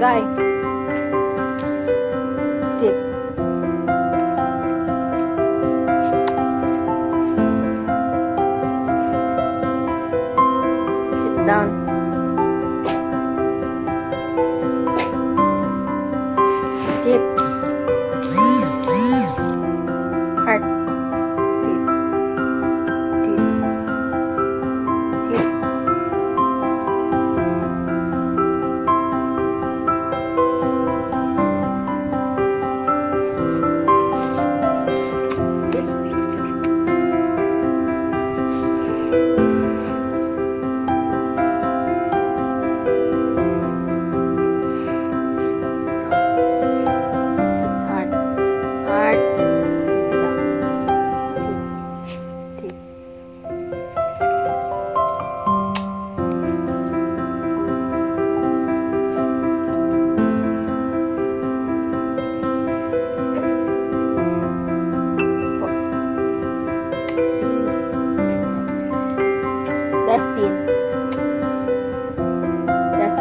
Sky.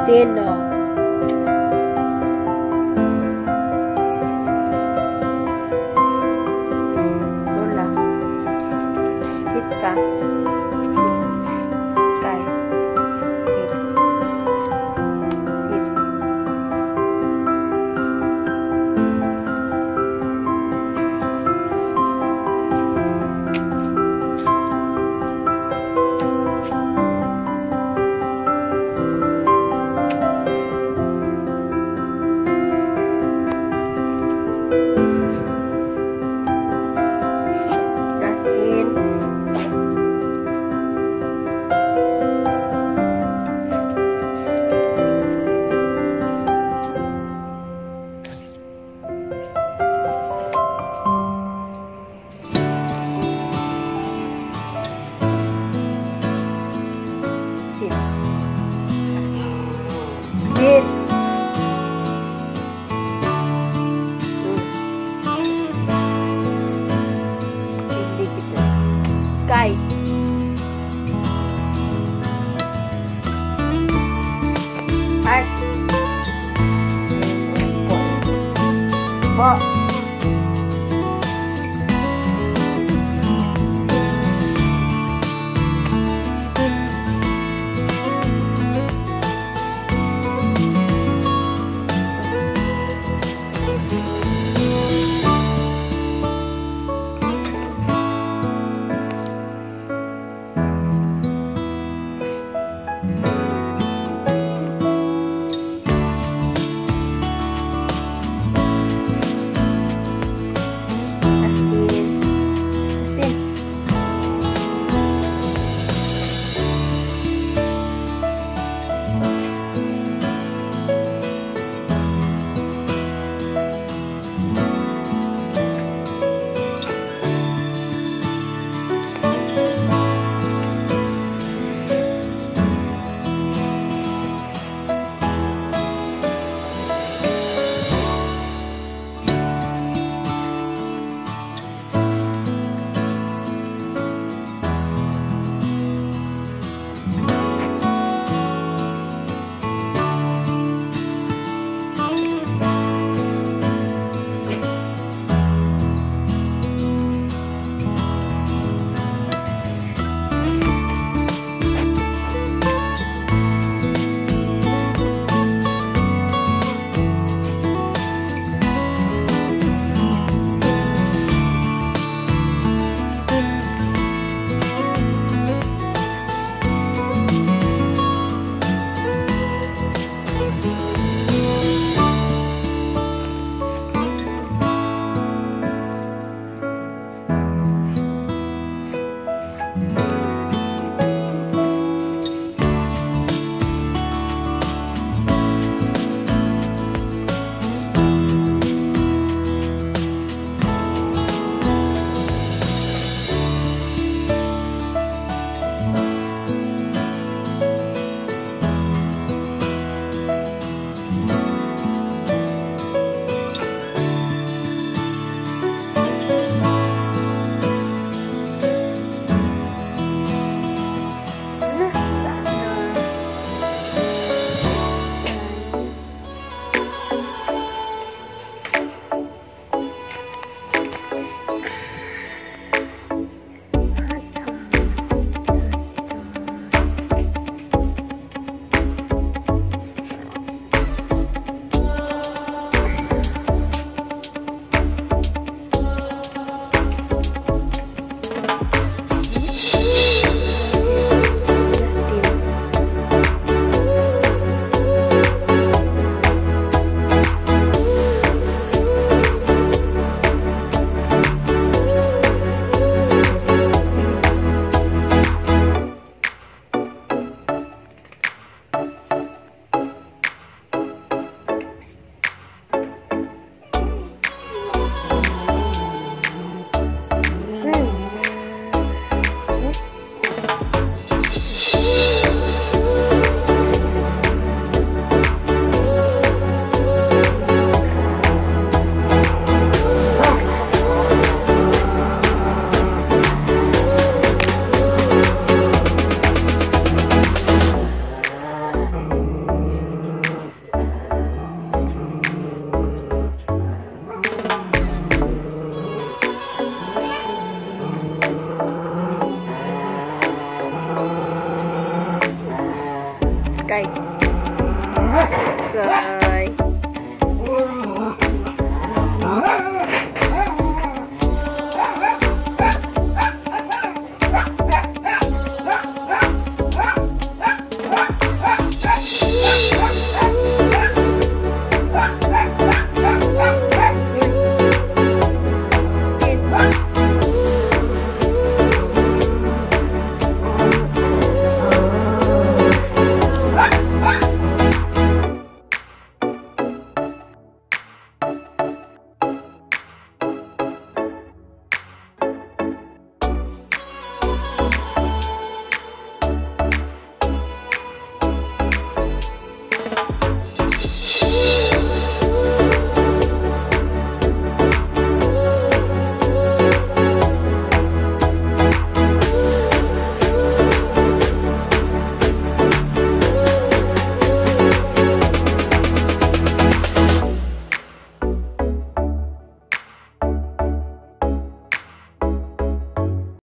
Dustin, no. Lola. Hit ka.